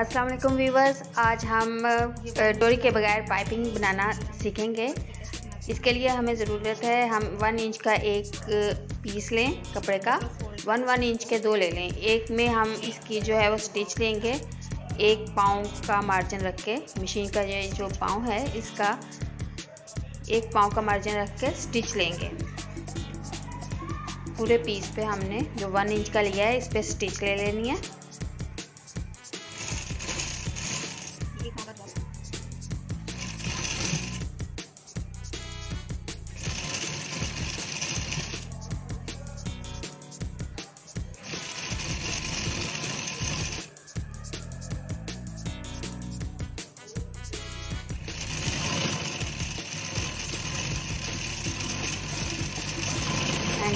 अस्सलाम वालेकुम व्यूवर्स, आज हम डोरी के बगैर पाइपिंग बनाना सीखेंगे। इसके लिए हमें ज़रूरत है, हम वन इंच का एक पीस लें कपड़े का। वन वन इंच के दो ले लें। एक में हम इसकी जो है वो स्टिच लेंगे। एक पाँव का मार्जिन रख के, मशीन का ये जो पाँव है, इसका एक पाँव का मार्जिन रख के स्टिच लेंगे। पूरे पीस पे हमने जो वन इंच का लिया है, इस पर स्टिच ले लेनी है।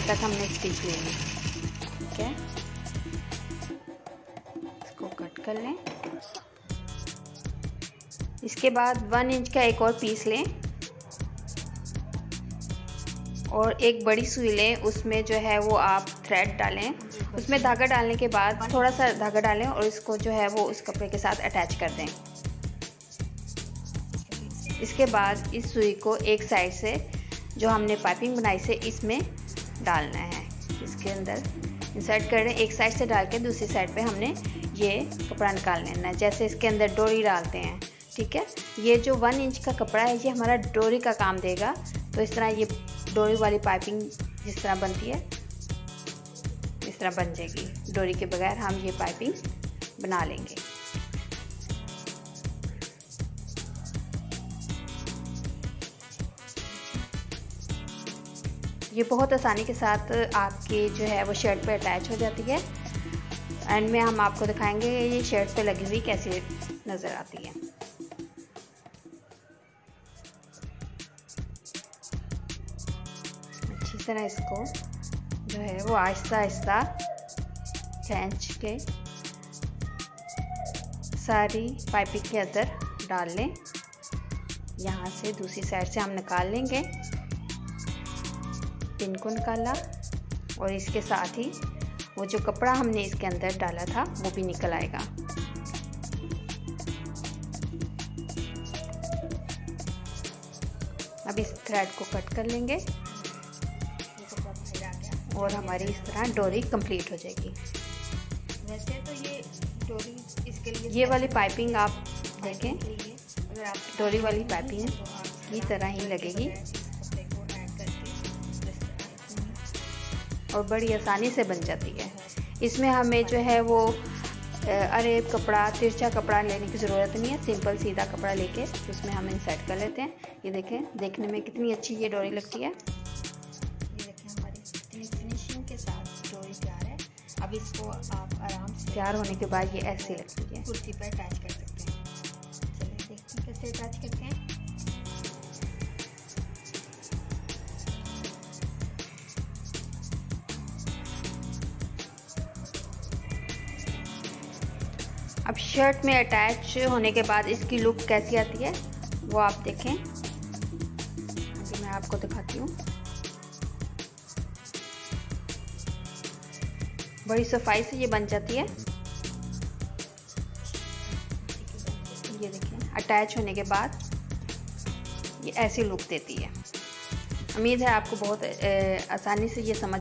तक हमने स्टिच लेनी ठीक है? इसको कट कर लें। इसके बाद वन इंच का एक और पीस लें। और एक बड़ी सुई लें। उसमें जो है वो आप थ्रेड डालें। उसमें धागा डालने के बाद थोड़ा सा धागा डालें और इसको जो है वो उस कपड़े के साथ अटैच कर दें। इसके बाद इस सुई को एक साइड से जो हमने पाइपिंग बनाई से इसमें डालना है इसके अंदर। इंसर्ट कर रहे एक साइड से डाल के दूसरी साइड पे हमने ये कपड़ा निकाल लेना है। जैसे इसके अंदर डोरी डालते हैं, ठीक है? ये जो वन इंच का कपड़ा है, ये हमारा डोरी का काम देगा। तो इस तरह ये डोरी वाली पाइपिंग जिस तरह बनती है, इस तरह बन जाएगी। डोरी के बगैर हम ये पाइपिंग बना लेंगे। ये बहुत आसानी के साथ आपके जो है वो शर्ट पे अटैच हो जाती है। एंड में, हम आपको दिखाएँगे ये शर्ट पे लगी हुई कैसे नज़र आती है। अच्छी तरह इसको जो है वो आहिस्ता आहिस्ता खींच के सारी पाइपिंग के अंदर डाल लें। यहाँ से दूसरी साइड से हम निकाल लेंगे। पिन को निकाला और इसके साथ ही वो जो कपड़ा हमने इसके अंदर डाला था वो भी निकल आएगा। अब इस थ्रेड को कट कर लेंगे। और हमारी इस तरह डोरी कंप्लीट हो जाएगी। वैसे तो ये डोरी इसके लिए ये वाली पाइपिंग आप देखें। डोरी वाली पाइपिंग की तरह ही लगेगी। और बड़ी आसानी से बन जाती है। इसमें हमें जो है वो अरेब कपड़ा तिरछा कपड़ा लेने की ज़रूरत नहीं है सिंपल सीधा कपड़ा लेके उसमें हम इंसर्ट कर लेते हैं। ये देखें देखने में कितनी अच्छी ये डोरी लगती है। ये देखें हमारी इतनी फिनिशिंग के साथ डोरी तैयार है। अब इसको आप आराम से तैयार होने के बाद ये ऐसे लगती है। कुर्सी पर अटैच कर सकते हैं। चलिए देखते हैं कैसे अटैच अब शर्ट में अटैच होने के बाद इसकी लुक कैसी आती है, वो आप देखें। अभी मैं आपको दिखाती हूँ। बड़ी सफ़ाई से ये बन जाती है। ये देखें अटैच होने के बाद ये ऐसी लुक देती है। उम्मीद है आपको बहुत आसानी से ये समझ